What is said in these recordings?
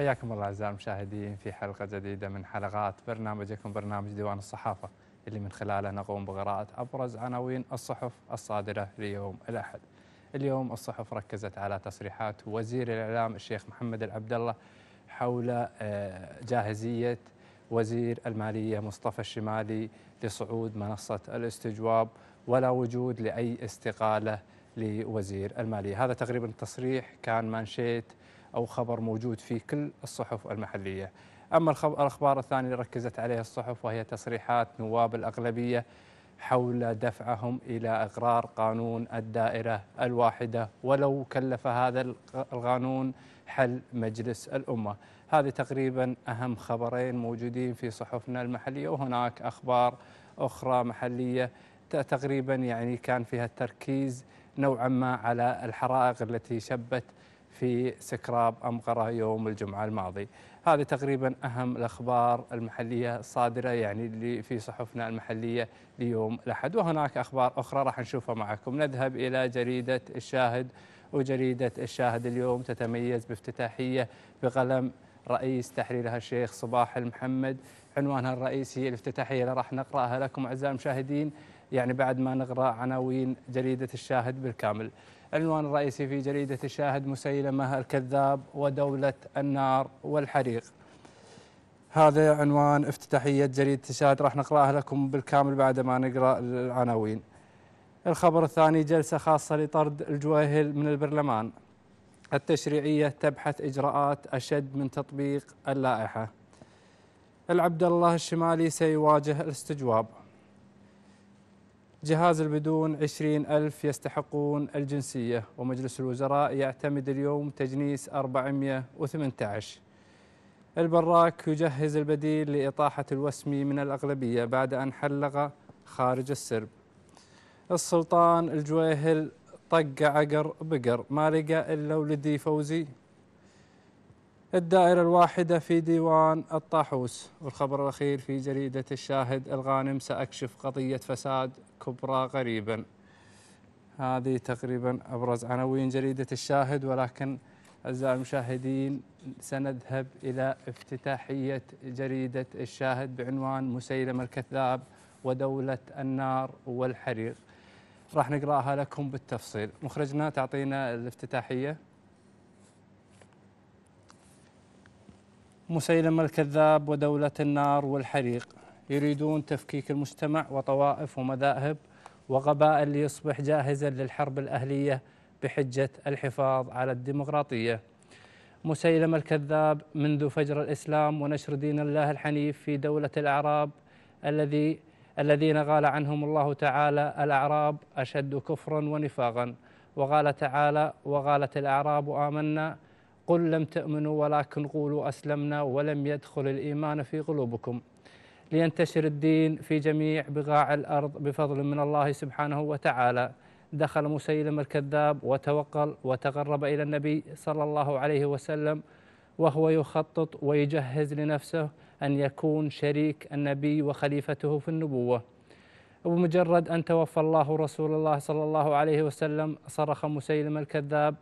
حياكم الله أعزائي المشاهدين في حلقة جديدة من حلقات برنامجكم برنامج ديوان الصحافة اللي من خلاله نقوم بقراءة أبرز عناوين الصحف الصادرة ليوم الأحد. اليوم الصحف ركزت على تصريحات وزير الإعلام الشيخ محمد العبد الله حول آه، جاهزية وزير المالية مصطفى الشمالي لصعود منصة الاستجواب ولا وجود لأي استقالة لوزير المالية، هذا تقريبا تصريح كان مانشيت أو خبر موجود في كل الصحف المحلية. أما الأخبار الثانية اللي ركزت عليها الصحف وهي تصريحات نواب الأغلبية حول دفعهم إلى إقرار قانون الدائرة الواحدة ولو كلف هذا القانون حل مجلس الأمة. هذه تقريبا أهم خبرين موجودين في صحفنا المحلية وهناك أخبار أخرى محلية تقريبا يعني كان فيها التركيز نوعا ما على الحرائق التي شبت في سكراب أمقرة يوم الجمعة الماضي. هذه تقريبا أهم الأخبار المحلية الصادرة يعني اللي في صحفنا المحلية ليوم الأحد. وهناك أخبار أخرى راح نشوفها معكم. نذهب إلى جريدة الشاهد. وجريدة الشاهد اليوم تتميز بافتتاحية بقلم رئيس تحريرها الشيخ صباح المحمد. عنوانها الرئيسي الافتتاحية اللي راح نقرأها لكم أعزائي المشاهدين. يعني بعد ما نقرأ عناوين جريدة الشاهد بالكامل. العنوان الرئيسي في جريدة الشاهد مسيلمة الكذاب ودولة النار والحريق. هذا عنوان افتتاحية جريدة الشاهد راح نقرأها لكم بالكامل بعد ما نقرأ العناوين. الخبر الثاني جلسة خاصة لطرد الجويهل من البرلمان. التشريعية تبحث إجراءات أشد من تطبيق اللائحة. العبد الله الشمالي سيواجه الاستجواب. جهاز البدون عشرين ألف يستحقون الجنسية ومجلس الوزراء يعتمد اليوم تجنيس 418 البراك يجهز البديل لإطاحة الوسمي من الأغلبية بعد أن حلق خارج السرب. السلطان الجويهل طق عقر بقر ما لقى إلا ولدي فوزي. الدائرة الواحدة في ديوان الطاحوس. والخبر الأخير في جريدة الشاهد الغانم سأكشف قضية فساد كبرى قريبا هذه تقريبا أبرز عناوين جريدة الشاهد ولكن أعزائي المشاهدين سنذهب إلى افتتاحية جريدة الشاهد بعنوان مسيلم الكذاب ودولة النار والحريق راح نقرأها لكم بالتفصيل. مخرجنا تعطينا الافتتاحية. مسيلم الكذاب ودولة النار والحريق يريدون تفكيك المجتمع وطوائف ومذاهب وقبائل ليصبح جاهزا للحرب الأهلية بحجة الحفاظ على الديمقراطية. مسيلم الكذاب منذ فجر الإسلام ونشر دين الله الحنيف في دولة الأعراب الذي الذين قال عنهم الله تعالى الأعراب أشد كفرا ونفاقا. وقال تعالى وقالت الأعراب آمنا قل لم تؤمنوا ولكن قولوا أسلمنا ولم يدخل الإيمان في قلوبكم. لينتشر الدين في جميع بقاع الأرض بفضل من الله سبحانه وتعالى. دخل مسيلم الكذاب وتوقل وتقرب إلى النبي صلى الله عليه وسلم وهو يخطط ويجهز لنفسه أن يكون شريك النبي وخليفته في النبوة. وبمجرد أن توفى الله رسول الله صلى الله عليه وسلم صرخ مسيلم الكذاب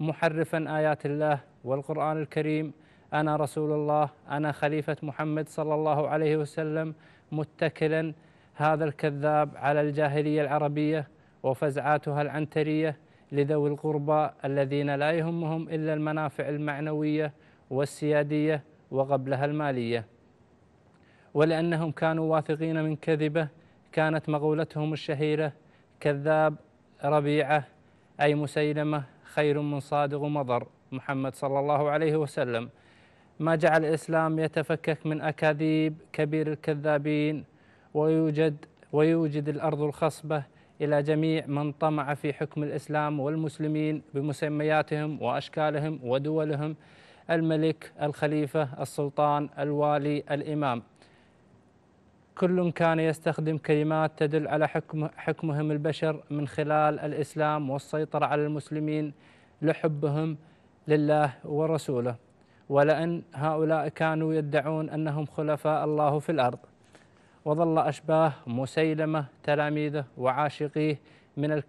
محرفا آيات الله والقرآن الكريم أنا رسول الله أنا خليفة محمد صلى الله عليه وسلم متكلا هذا الكذاب على الجاهلية العربية وفزعاتها العنترية لذوي القربى الذين لا يهمهم إلا المنافع المعنوية والسيادية وقبلها المالية. ولأنهم كانوا واثقين من كذبة كانت مقولتهم الشهيرة كذاب ربيعة أي مسيلمة خير من صادق مضر محمد صلى الله عليه وسلم. ما جعل الإسلام يتفكك من أكاذيب كبير الكذابين ويوجد ويوجد الأرض الخصبة إلى جميع من طمع في حكم الإسلام والمسلمين بمسمياتهم وأشكالهم ودولهم الملك الخليفة السلطان الوالي الإمام. كل كان يستخدم كلمات تدل على حكم حكمهم البشر من خلال الإسلام والسيطرة على المسلمين لحبهم لله ورسوله. ولأن هؤلاء كانوا يدعون أنهم خلفاء الله في الأرض. وظل أشباه مسيلمة تلاميذه وعاشقيه من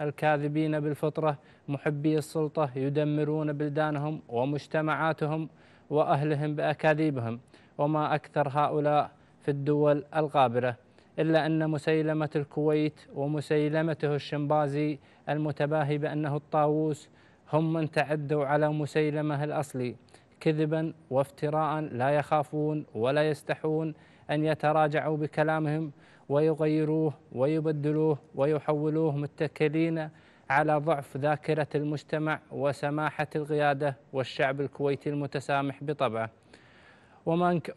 الكاذبين بالفطرة محبي السلطة يدمرون بلدانهم ومجتمعاتهم وأهلهم بأكاذيبهم. وما أكثر هؤلاء في الدول الغابرة إلا أن مسيلمة الكويت ومسيلمته الشمبازي المتباهي بأنه الطاووس هم من تعدوا على مسيلمة الأصلي. كذبا وافتراء لا يخافون ولا يستحون أن يتراجعوا بكلامهم ويغيروه ويبدلوه ويحولوه متكلين على ضعف ذاكرة المجتمع وسماحة القيادة والشعب الكويتي المتسامح بطبعه.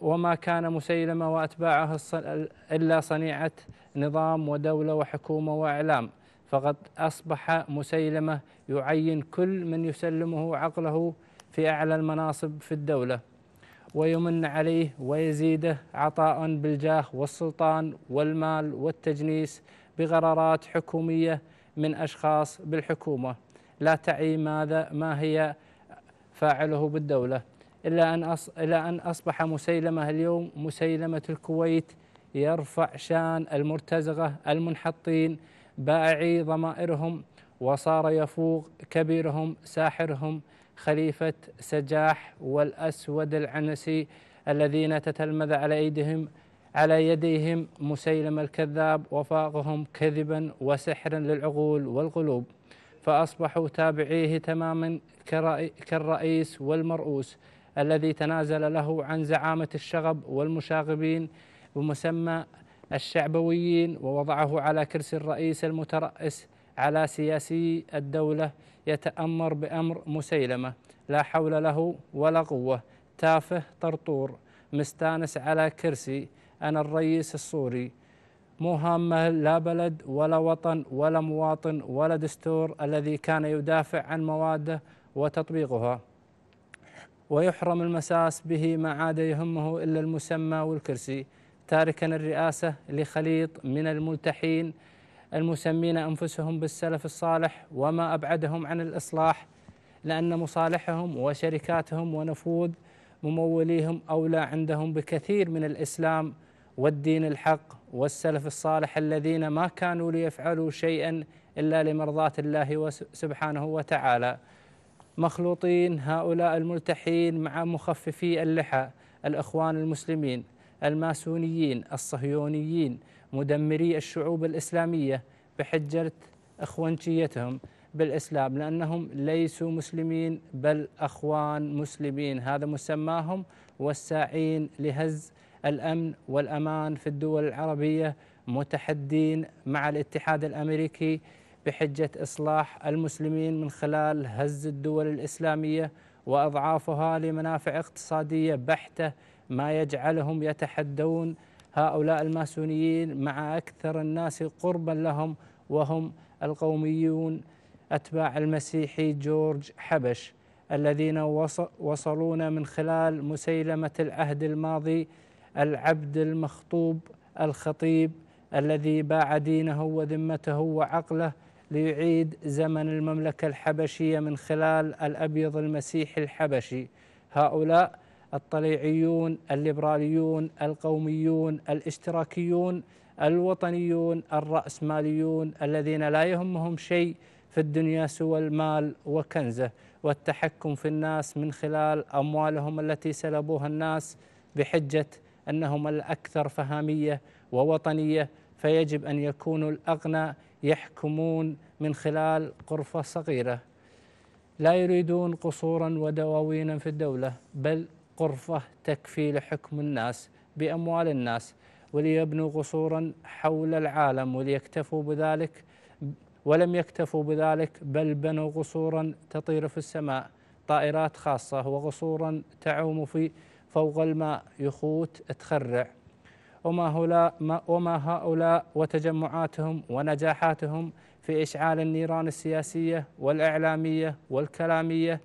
وما كان مسيلمة وأتباعه إلا صنيعة نظام ودولة وحكومة وإعلام. فقد أصبح مسيلمة يعين كل من يسلمه عقله في أعلى المناصب في الدولة ويمن عليه ويزيده عطاء بالجاه والسلطان والمال والتجنيس بقرارات حكومية من أشخاص بالحكومة. لا تعي ماذا ما هي فاعله بالدولة. إلا أن إلى أن أصبح مسيلمة اليوم مسيلمة الكويت يرفع شان المرتزقة المنحطين بائعي ضمائرهم وصار يفوق كبيرهم ساحرهم خليفة سجاح والأسود العنسي الذين تتلمذ على أيديهم على يديهم مسيلم الكذاب وفاقهم كذبا وسحرا للعقول والقلوب. فأصبحوا تابعيه تماما كالرئيس والمرؤوس الذي تنازل له عن زعامة الشغب والمشاغبين بمسمى الشعبويين ووضعه على كرسي الرئيس المترأس على سياسي الدولة يتأمر بأمر مسيلمة. لا حول له ولا قوة. تافه طرطور. مستانس على كرسي. أنا الرئيس الصوري مو هامه لا بلد ولا وطن ولا مواطن ولا دستور الذي كان يدافع عن مواده وتطبيقها. ويحرم المساس به ما عاد يهمه إلا المسمى والكرسي. تاركا الرئاسة لخليط من الملتحين المسمين أنفسهم بالسلف الصالح وما أبعدهم عن الإصلاح لأن مصالحهم وشركاتهم ونفوذ مموليهم أولى عندهم بكثير من الإسلام والدين الحق والسلف الصالح الذين ما كانوا ليفعلوا شيئا إلا لمرضاة الله سبحانه وتعالى. مخلوطين هؤلاء الملتحين مع مخففي اللحى الإخوان المسلمين الماسونيين الصهيونيين مدمري الشعوب الإسلامية بحجة إخوانشيتهم بالإسلام لأنهم ليسوا مسلمين بل أخوان مسلمين. هذا مسماهم والساعين لهز الأمن والأمان في الدول العربية متحدين مع الاتحاد الأمريكي بحجة إصلاح المسلمين من خلال هز الدول الإسلامية وأضعافها لمنافع اقتصادية بحتة ما يجعلهم يتحدون هؤلاء الماسونيين مع أكثر الناس قربا لهم وهم القوميون أتباع المسيحي جورج حبش الذين وصلون من خلال مسيلمة العهد الماضي العبد المخطوب الخطيب الذي باع دينه وذمته وعقله ليعيد زمن المملكة الحبشية من خلال الأبيض المسيحي الحبشي. هؤلاء الطليعيون الليبراليون القوميون الاشتراكيون الوطنيون الرأسماليون الذين لا يهمهم شيء في الدنيا سوى المال وكنزه والتحكم في الناس من خلال أموالهم التي سلبوها الناس بحجة أنهم الأكثر فهامية ووطنية فيجب أن يكونوا الأغنى يحكمون من خلال قرفة صغيرة. لا يريدون قصورا ودواوينا في الدولة بل قرفة تكفي لحكم الناس بأموال الناس وليبنوا قصورا حول العالم وليكتفوا بذلك ولم يكتفوا بذلك بل بنوا قصورا تطير في السماء طائرات خاصة وقصورا تعوم في فوق الماء يخوت تخرع. وما هؤلاء وما هؤلاء وتجمعاتهم ونجاحاتهم في إشعال النيران السياسية والإعلامية والكلامية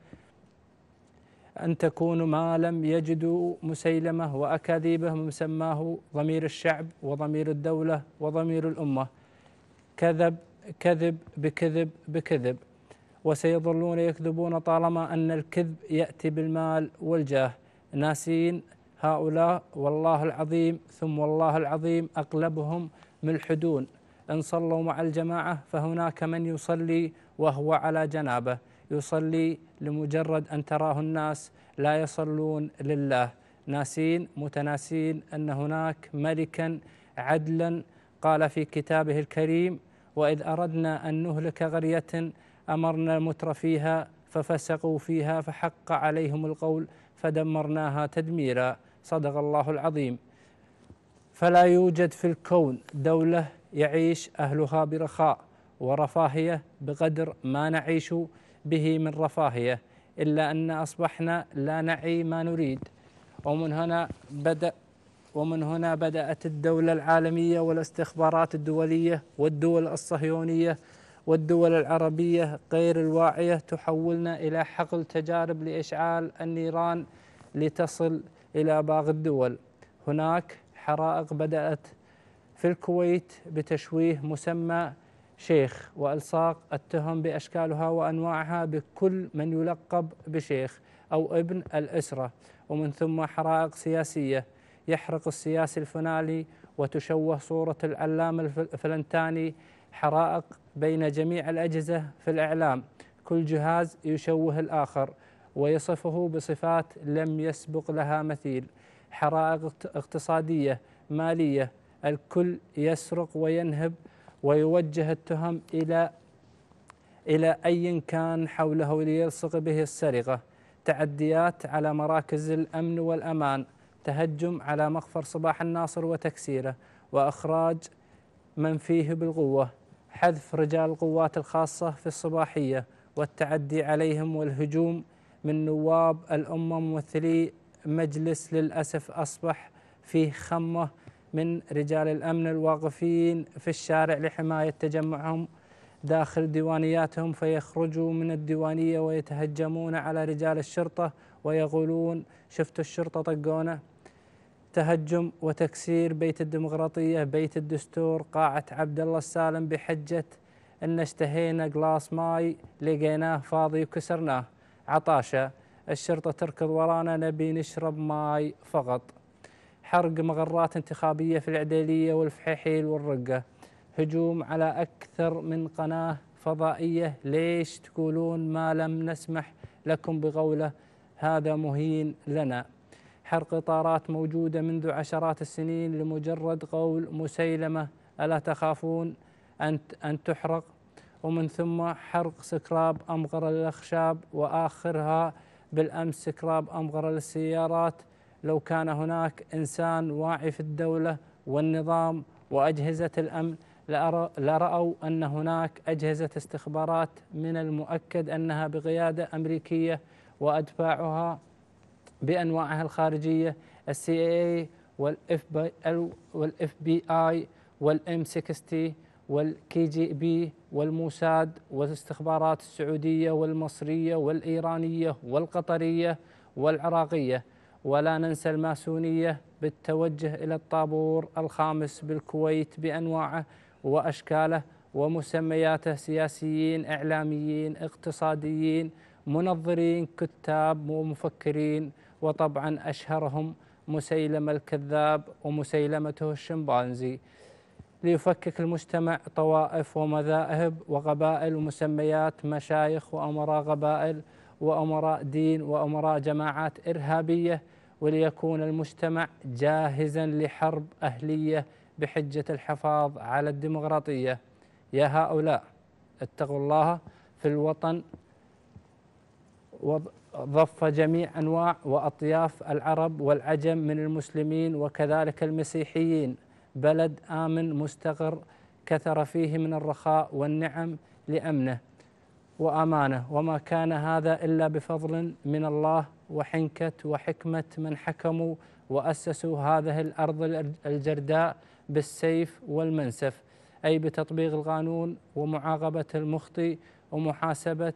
أن تكون ما لم يجدوا مسيلمة وأكاذيبه مسماه ضمير الشعب وضمير الدولة وضمير الأمة. كذب كذب بكذب بكذب. وسيظلون يكذبون طالما أن الكذب يأتي بالمال والجاه. ناسين هؤلاء والله العظيم ثم والله العظيم أغلبهم ملحدون إن صلوا مع الجماعة فهناك من يصلي وهو على جنابه. يصلي لمجرد أن تراه الناس لا يصلون لله. ناسين متناسين أن هناك ملكا عدلا قال في كتابه الكريم وإذ أردنا أن نهلك قرية أمرنا المتر فيها ففسقوا فيها فحق عليهم القول فدمرناها تدميرا. صدق الله العظيم. فلا يوجد في الكون دولة يعيش أهلها برخاء ورفاهية بقدر ما نعيش به من رفاهية إلا أن أصبحنا لا نعي ما نريد. ومن هنا بدأ ومن هنا بدأت الدولة العالمية والاستخبارات الدولية والدول الصهيونية والدول العربية غير الواعية تحولنا إلى حقل تجارب لإشعال النيران لتصل إلى باقي الدول. هناك حرائق بدأت في الكويت بتشويه مسمى شيخ وألصاق التهم بأشكالها وأنواعها بكل من يلقب بشيخ أو ابن الأسرة ومن ثم حرائق سياسية يحرق السياسي الفلاني وتشوه صورة العلام الفلنتاني حرائق بين جميع الأجهزة في الإعلام. كل جهاز يشوه الآخر ويصفه بصفات لم يسبق لها مثيل. حرائق اقتصادية مالية الكل يسرق وينهب ويوجه التهم إلى إلى أي كان حوله ليلصق به السرقة. تعديات على مراكز الأمن والأمان. تهجم على مخفر صباح الناصر وتكسيره. وإخراج من فيه بالقوة. حذف رجال القوات الخاصة في الصباحية. والتعدي عليهم والهجوم من نواب الأمة ممثلي مجلس للأسف أصبح فيه خمة من رجال الأمن الواقفين في الشارع لحماية تجمعهم داخل ديوانياتهم فيخرجوا من الديوانية ويتهجمون على رجال الشرطة ويقولون شفتوا الشرطة طقونا؟ تهجم وتكسير بيت الديمقراطية بيت الدستور قاعة عبد الله السالم بحجة أن اشتهينا قلاص ماي لقيناه فاضي وكسرناه. عطاشة الشرطة تركض ورانا نبي نشرب ماي فقط. حرق مقرات انتخابية في العديلية والفحيحيل والرقة. هجوم على أكثر من قناة فضائية. ليش تقولون ما لم نسمح لكم بقوله هذا مهين لنا. حرق إطارات موجودة منذ عشرات السنين لمجرد قول مسيلمة. ألا تخافون أن أن تحرق؟ ومن ثم حرق سكراب أمغر للأخشاب وآخرها بالأمس سكراب أمغر للسيارات لو كان هناك إنسان واعي في الدولة والنظام وأجهزة الأمن لرأوا أن هناك أجهزة استخبارات من المؤكد أنها بقيادة أمريكية وأتباعها بأنواعها الخارجية ال CIA وال FBI والإم 60 وال KGB والموساد والاستخبارات السعودية والمصرية والإيرانية والقطرية والعراقية. ولا ننسى الماسونية بالتوجه إلى الطابور الخامس بالكويت بأنواعه وأشكاله ومسمياته سياسيين إعلاميين اقتصاديين منظرين كتاب ومفكرين. وطبعا أشهرهم مسيلمة الكذاب ومسيلمته الشمبانزي. ليفكك المجتمع طوائف ومذاهب وقبائل ومسميات مشايخ وأمراء قبائل وأمراء دين وأمراء جماعات إرهابية وليكون المجتمع جاهزا لحرب أهلية بحجة الحفاظ على الديمقراطية. يا هؤلاء اتقوا الله في الوطن وضف جميع أنواع وأطياف العرب والعجم من المسلمين وكذلك المسيحيين. بلد آمن مستقر كثر فيه من الرخاء والنعم لأمنه وأمانة. وما كان هذا إلا بفضل من الله وحنكة وحكمة من حكموا وأسسوا هذه الأرض الجرداء بالسيف والمنسف أي بتطبيق القانون ومعاقبة المخطئ ومحاسبة